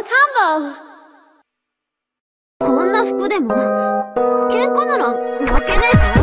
Combo! こんな服でも、喧嘩なら負けねえぞ。